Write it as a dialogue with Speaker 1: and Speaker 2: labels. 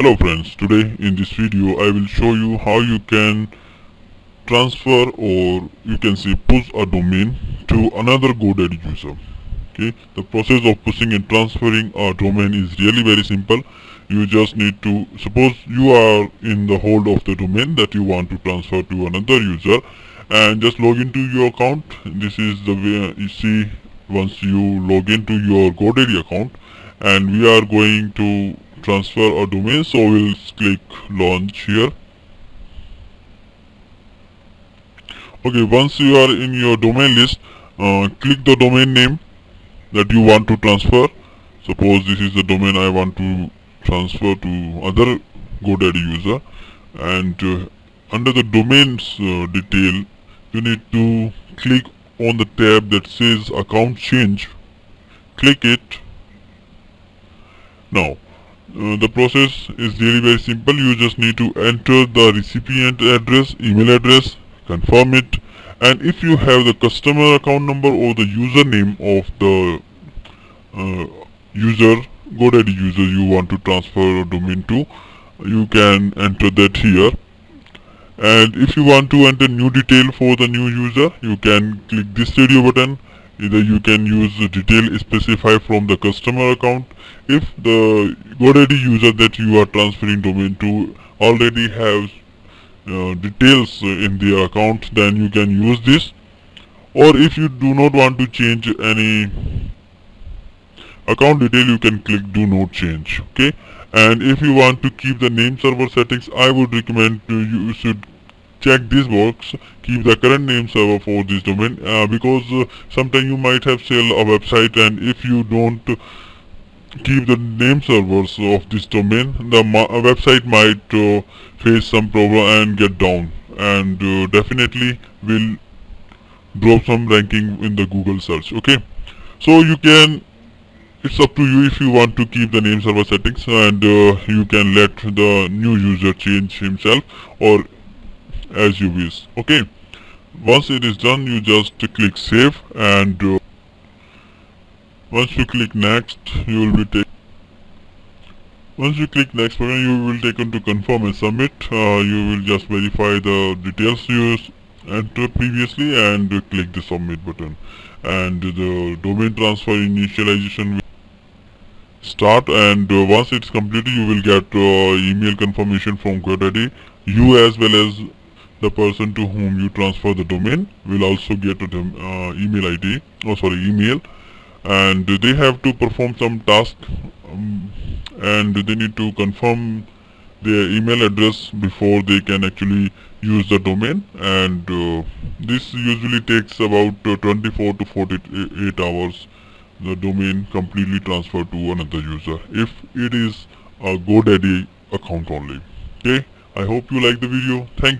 Speaker 1: Hello friends, today in this video I will show you how you can transfer or you can say push a domain to another GoDaddy user. Okay, the process of pushing and transferring a domain is really very simple. You just need to suppose you are in the hold of the domain that you want to transfer to another user and just log into your account. This is the way you see once you log into your GoDaddy account and we are going to transfer a domain so we'll click launch here. Okay once you are in your domain list uh, click the domain name that you want to transfer. Suppose this is the domain I want to transfer to other GoDaddy user. And uh, under the domains uh, detail you need to click on the tab that says account change. Click it. Now uh, the process is really very simple. You just need to enter the recipient address email address confirm it. And if you have the customer account number or the username of the uh, user GoDaddy user you want to transfer domain to you can enter that here. And if you want to enter new detail for the new user you can click this radio button either you can use the detail specified from the customer account. If the GoDaddy user that you are transferring domain to already has uh, details in their account then you can use this. Or if you do not want to change any account detail you can click do not change okay? And if you want to keep the name server settings I would recommend you should check this box keep the current name server for this domain uh, because uh, sometimes you might have sell a website and if you don't keep the name servers of this domain the uh, website might uh, face some problem and get down. And uh, definitely will drop some ranking in the google search okay? So you can it's up to you if you want to keep the name server settings and uh, you can let the new user change himself or as you wish. Okay. Once it is done you just click save and uh, once you click next you will be taken once you click next button you will taken to confirm and submit. Uh, you will just verify the details you entered previously and uh, click the submit button. And the domain transfer initialization will start and uh, once it's completed you will get uh, email confirmation from GoDaddy. You as well as the person to whom you transfer the domain will also get an uh, email ID oh, sorry email. And they have to perform some task um, and they need to confirm their email address before they can actually use the domain. And uh, this usually takes about uh, 24 to 48 hours the domain completely transferred to another user if it is a GoDaddy account only. Okay I hope you like the video. Thank you